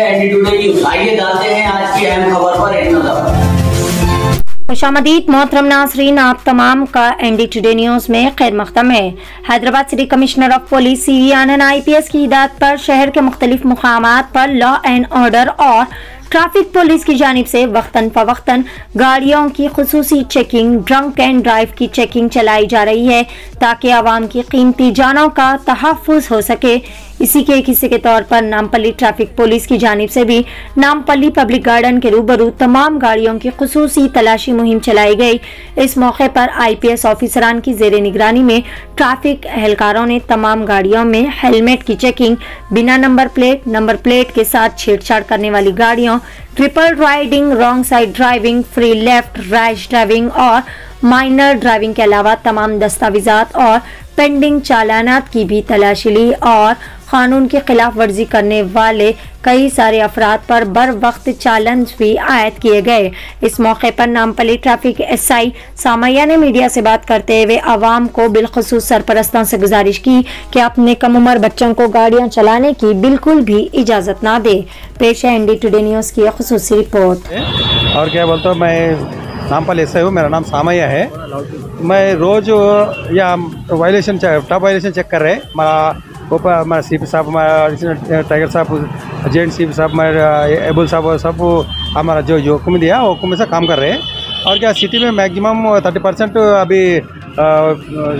ND खुशामदीद, मोहतरम नाजरीन, आप तमाम का एन डी टुडे न्यूज़ में खैर मकदम है। Hyderabad city commissioner of police C V Anand I P S की हिदायत पर शहर के मुख्तलिफ़ मुकाम पर लॉ एंड ऑर्डर और ट्रैफ़िक पुलिस की जानब से वक्ता फवक्तन गाड़ियों की खसूसी चेकिंग ड्रंक एंड ड्राइव की चेकिंग चलाई जा रही है ताकि आवाम की कीमती जानों का तहफ़ हो सके। इसी के एक हिस्से के तौर पर नामपल्ली ट्रैफ़िक पुलिस की जानब से भी नामपल्ली पब्लिक गार्डन के रूबरू तमाम गाड़ियों की खसूसी तलाशी मुहिम चलाई गई। इस मौके पर आईपीएस ऑफिसरान की जेर निगरानी में ट्रैफ़िक एहलकारों ने तमाम गाड़ियों में हेलमेट की चेकिंग, बिना नंबर प्लेट नंबर प्लेट के साथ छेड़छाड़ करने वाली गाड़ियों, triple riding, wrong side driving, free left rash driving और माइनर ड्राइविंग के अलावा तमाम दस्तावेजात और पेंडिंग चालानात की भी तलाशी ली और कानून की खिलाफ वर्जी करने वाले कई सारे अफराद पर बर वक्त चैलेंज भी आयद किए गए। इस मौके पर Nampally traffic S I Samaiah ने मीडिया से बात करते हुए आवाम को बिलखसूस सरपरस्तों से गुजारिश की कि अपने कम उम्र बच्चों को गाड़ियाँ चलाने की बिल्कुल भी इजाज़त ना दे। पेश है एनडी टुडे न्यूज़ की खसूसी रिपोर्ट और क्या बोलता हूँ, मैं नामपाल एस हूँ, मेरा नाम सामैया है। मैं रोज़, या वायलेशन टॉप वायलेशन चेक कर रहे हमारा ऊपर हमारा सी साहब टाइगर साहब जेंट सी पी साहब हमारे एबुल साहब, सब, हमारा जो जो हुक्म दिया वो हुक्म से काम कर रहे हैं। और क्या सिटी में मैक्सिमम थर्टी परसेंट अभी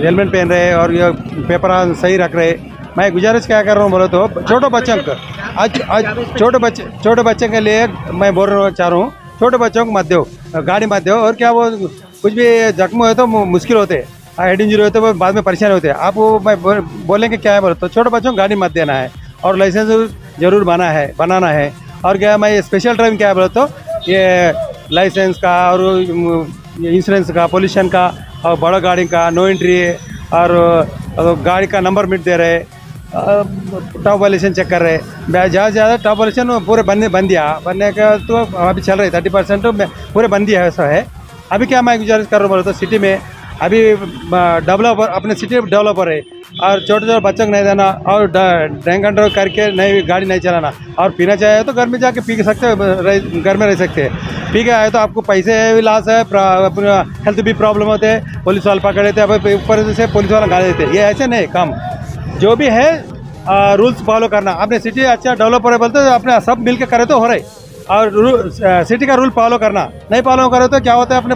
हेलमेट पहन रहे और ये पेपर सही रख रहे मैं गुजारिश क्या कर रहा हूँ, बोले तो छोटे बच्चों को, आज आज, छोटे बच्चे छोटे बच्चे के लिए मैं बोल रहा चाह रहा हूँ, छोटे बच्चों को मत दो। गाड़ी मत दो और क्या वो कुछ भी जख्म हो तो मुश्किल होते, हैं हेड इंजरी होते, वो बाद में परेशान होते। हैं आप वो मैं बोलेंगे क्या है बोले? तो छोटे बच्चों को गाड़ी मत देना है और लाइसेंस ज़रूर बना है, बनाना है। और क्या मैं स्पेशल ड्राइविंग क्या है बोले तो ये लाइसेंस का और इंश्योरेंस का पोल्यूशन का, और बड़ा गाड़ी का नो एंट्री और गाड़ी का नंबर मिट दे रहे। टॉप वालेशन चेक कर रहे हैं। ज़्यादा से ज़्यादा टॉप वालेशन पूरे बनने, बन दिया। बनने का तो अभी चल रहे थर्टी परसेंट पूरे बन दिया है, ऐसा है। अभी क्या मैं गुजारिश कर रहा हूँ तो सिटी में। अभी डेवलपर अपने सिटी में डेवलपर है। और छोटे छोटे बच्चों को नहीं देना, और ड्रैंक एंड करके नहीं गाड़ी नहीं चलाना। और पीना चाहे तो घर में जाके पी सकते हैं घर में रह सकते हैं। पी के आए तो आपको पैसे भी लॉस है हेल्थ भी प्रॉब्लम होते हैं। पुलिस वाले पकड़ लेते अब ऊपर से पुलिस वाला गाड़ी देते ये ऐसे नहीं कम। जो भी है रूल्स फॉलो करना। अपने सिटी अच्छा डेवलप डेवलपर है बोलते तो अपने सब मिल के करे तो हो रहे। और सिटी का रूल फॉलो करना। नहीं फॉलो करे तो क्या होता है, अपने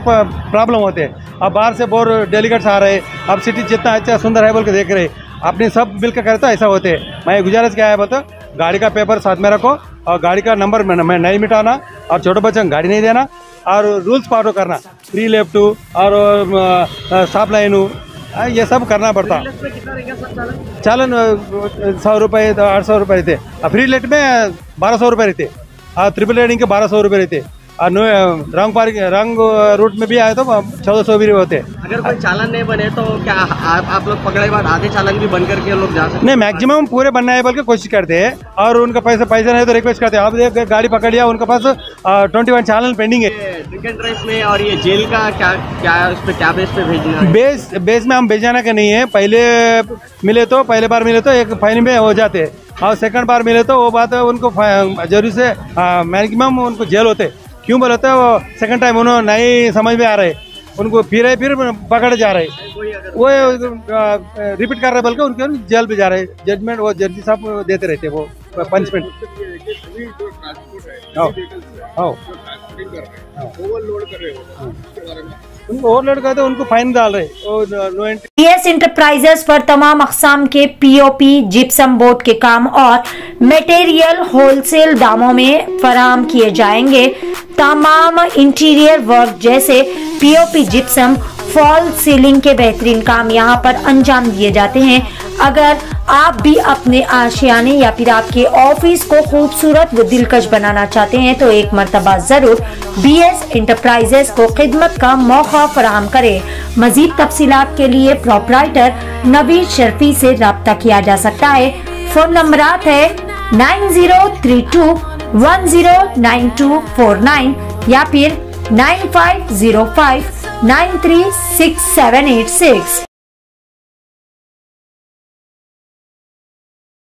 प्रॉब्लम होते हैं। अब बाहर से बोर डेलीगेट्स आ रहे, अब सिटी जितना अच्छा सुंदर है बोल के देख रहे। अपने सब मिल कर करे तो ऐसा होते। मैं गुजारिश क्या है बता गाड़ी का पेपर साथ में रखो और गाड़ी का नंबर मैं नहीं मिटाना और छोटे बच्चों को गाड़ी नहीं देना। और रूल्स फॉलो करना। फ्री लेफ़्ट और साफ़ लाइन। ये सब करना पड़ता। चालन सौ रुपये आठ सौ रुपये रहते। फ्री लेट में बारह सौ रुपये रहते। ट्रिपल रेडिंग के बारह सौ रुपये रहते। रंग पार्क रंग रूट में भी आए तो चौदह सौ भी होते। अगर कोई चालन नहीं बने तो क्या आप, आप लोग पकड़े बाद आधे चालन भी बन करके लोग जा सकते नहीं मैक्सिमम पूरे बनना है बोल के कोशिश करते हैं। और उनका पैसा पैसा नहीं तो रिक्वेस्ट करते हैं। आप देख गाड़ी पकड़ लिया उनके पास ट्वेंटी वन चालन पेंडिंग है। ड्रेस में और ये जेल का क्या क्या उस पर क्या बेस पे भेजना बेस बेस में हम भेजाना का नहीं है। पहले मिले तो पहले बार मिले तो एक फाइन में हो जाते। और सेकंड बार मिले तो वो बात है उनको ज़रूरी से मैक्सिमम उनको जेल होते। क्यों बोला तो वो सेकंड टाइम उन्होंने नहीं समझ में आ रहे। उनको फिर है फिर पकड़ जा रहे। वो रिपीट कर रहे बल्कि उनके जेल भी जा रहे। जजमेंट वो जज साहब देते रहते वो पनिशमेंट ओवरलोड कर रहे हो। उनको ओवरलोड करते उनको फाइन डाल रहे पीएस इंटरप्राइजेस पर तमाम अकसाम के पीओपी जिप्सम बोर्ड के काम और मटेरियल होलसेल दामों में फराम किए जाएँगे। तमाम इंटीरियर वर्क जैसे पीओपी जिप्सम फॉल सीलिंग के बेहतरीन काम यहाँ पर अंजाम दिए जाते हैं। अगर आप भी अपने आशियाने या फिर आपके ऑफ़िस को खूबसूरत व दिलकश बनाना चाहते हैं तो एक मरतबा ज़रूर बी एस इंटरप्राइजेस को खिदमत का मौका फराम करें। मजीद तफसीलात के लिए प्रोपराइटर नवीद शर्फी से रब्ता किया जा सकता है। फ़ोन नंबर है nine zero three two one zero nine two four nine या फिर nine five zero five nine three six seven eight six.